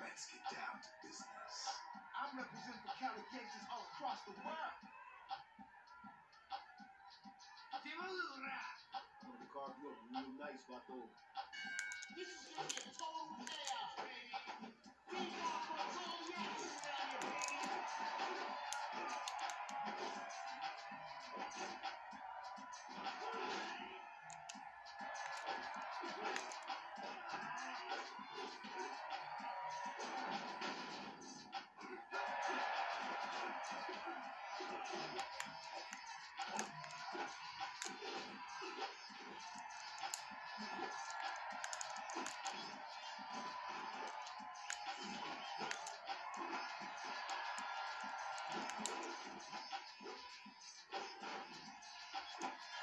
Let's get down to business. I'm representing for Cali gangsters all across the world. Timura! One of the cars look real nice, Vato. This is gonna be a total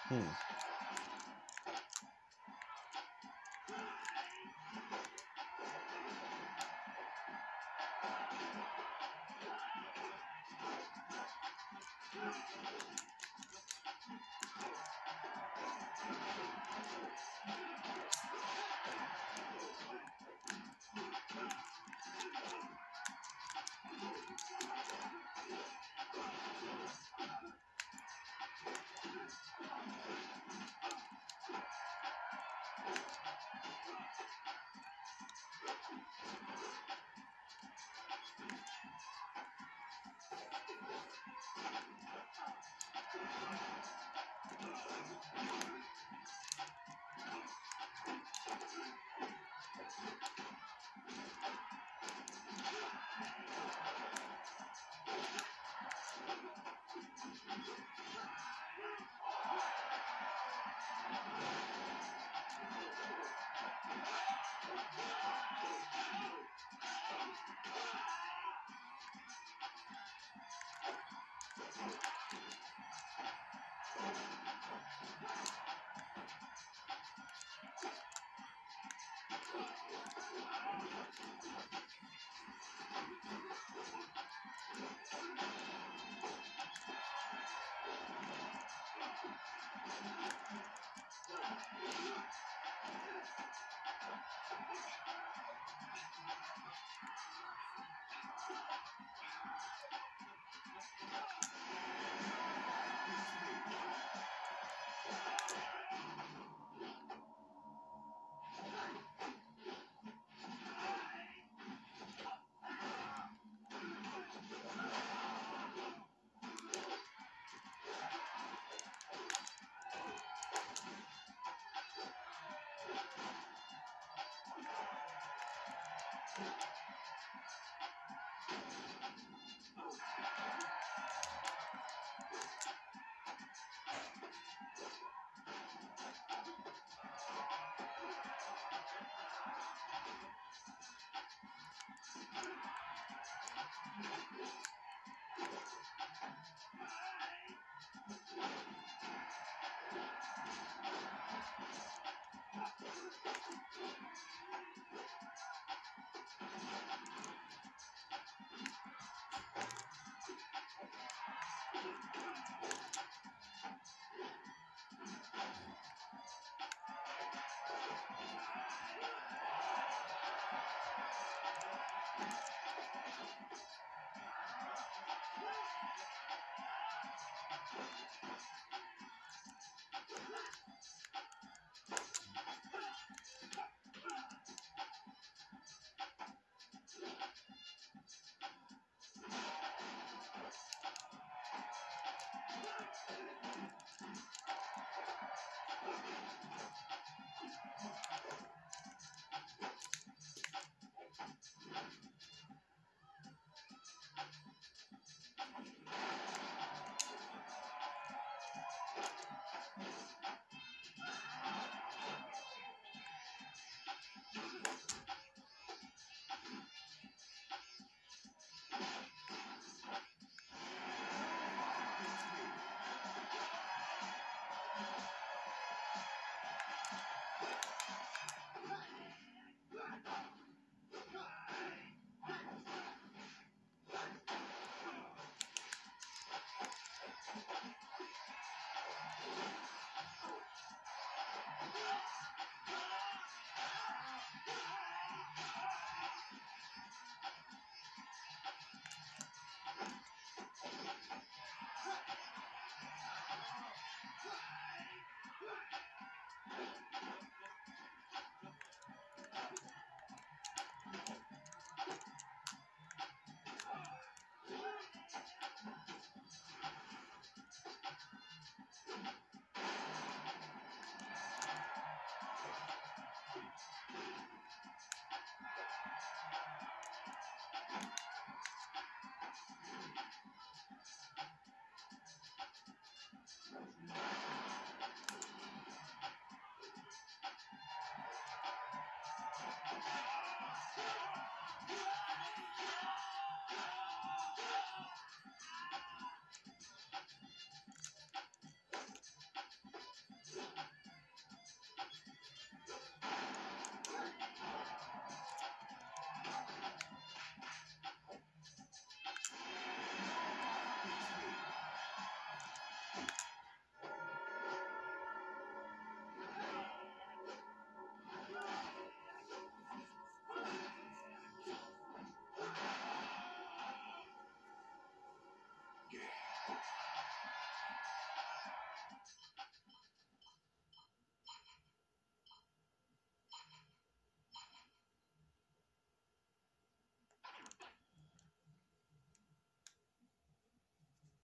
Hmm.